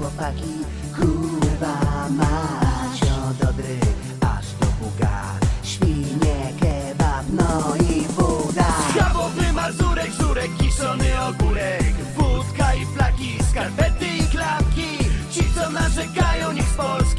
chłopaki. Kurwa mać, o dobry, aż do buga. Świnie, kebab, no i buda. Schabowy, mazurek, żurek, kiszony ogórek. Wódka i flaki, skarpety i klapki. Ci co narzekają, niech z Polski